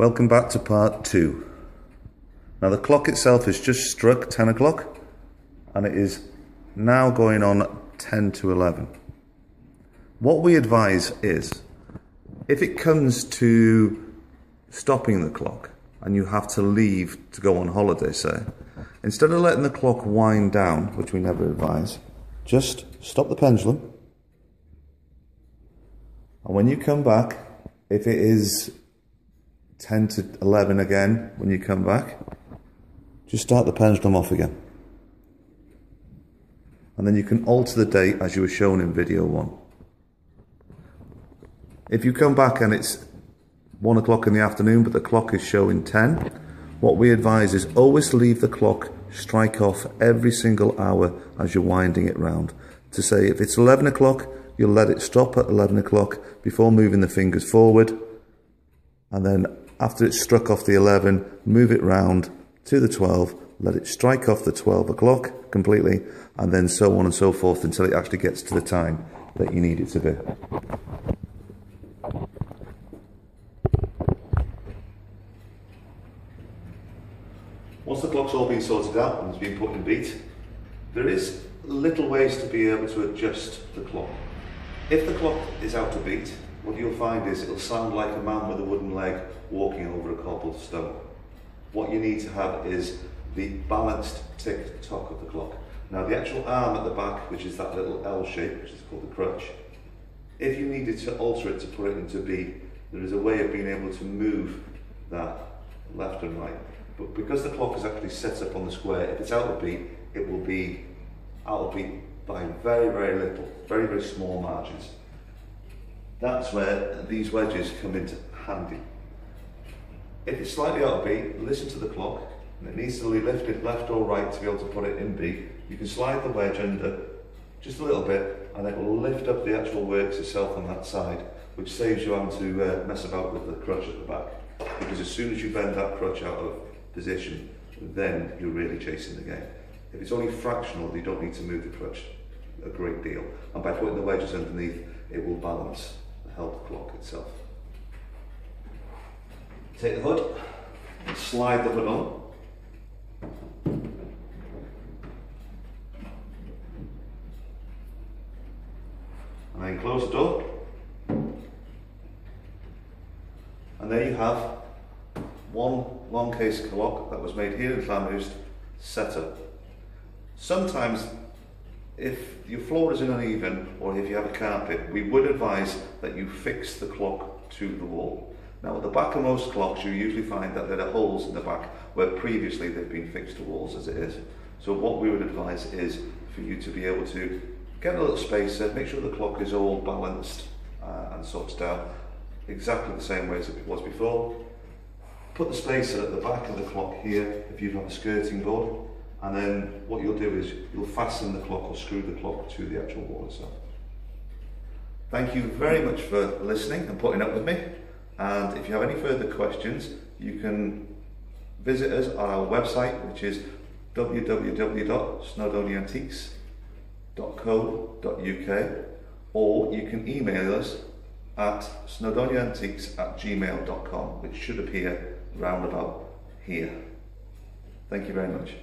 Welcome back to part two. Now the clock itself has just struck 10 o'clock and it is now going on 10 to 11. What we advise is if it comes to stopping the clock and you have to leave to go on holiday, say, instead of letting the clock wind down, which we never advise, just stop the pendulum. And when you come back, if it is 10 to 11 again when you come back, just start the pendulum off again. And then you can alter the date as you were shown in video one. If you come back and it's one o'clock in the afternoon, but the clock is showing 10, what we advise is always leave the clock strike off every single hour as you're winding it round. To say if it's 11 o'clock, you'll let it stop at 11 o'clock before moving the fingers forward. And then after it's struck off the 11, move it round to the 12, let it strike off the 12 o'clock completely, and then so on and so forth until it actually gets to the time that you need it to be. Once the clock's all been sorted out and it's been put in beat, there is little ways to be able to adjust the clock. If the clock is out of beat, what you'll find is it'll sound like a man with a wooden leg walking over a cobbled stone. What you need to have is the balanced tick-tock of the clock. Now the actual arm at the back, which is that little L shape, which is called the crutch, if you needed to alter it to put it into beat, there is a way of being able to move that left and right. But because the clock is actually set up on the square, if it's out of beat, it will be out of beat by very, very little, very, very small margins. That's where these wedges come into handy. If it's slightly out of beat, listen to the clock, it needs to be lifted left or right to be able to put it in beat. You can slide the wedge under just a little bit, and it will lift up the actual works itself on that side, which saves you having to uh, mess about with the crutch at the back. Because as soon as you bend that crutch out of position, then you're really chasing the game. If it's only fractional, you don't need to move the crutch a great deal. And by putting the wedges underneath, it will balance health clock itself. Take the hood, slide the hood on. And then close the door. And there you have one long case clock that was made here in Llanrwst set up. Sometimes if your floor is uneven or if you have a carpet, we would advise that you fix the clock to the wall. Now at the back of most clocks you usually find that there are holes in the back where previously they've been fixed to walls as it is. So what we would advise is for you to be able to get a little spacer, make sure the clock is all balanced uh, and sorted out exactly the same way as it was before. Put the spacer at the back of the clock here if you have got a skirting board and then what you'll do is you'll fasten the clock or screw the clock to the actual wall itself. Thank you very much for listening and putting up with me. And if you have any further questions, you can visit us on our website, which is www.snowdoniaantiques.co.uk or you can email us at snowdoniaantiques at gmail.com, which should appear round about here. Thank you very much.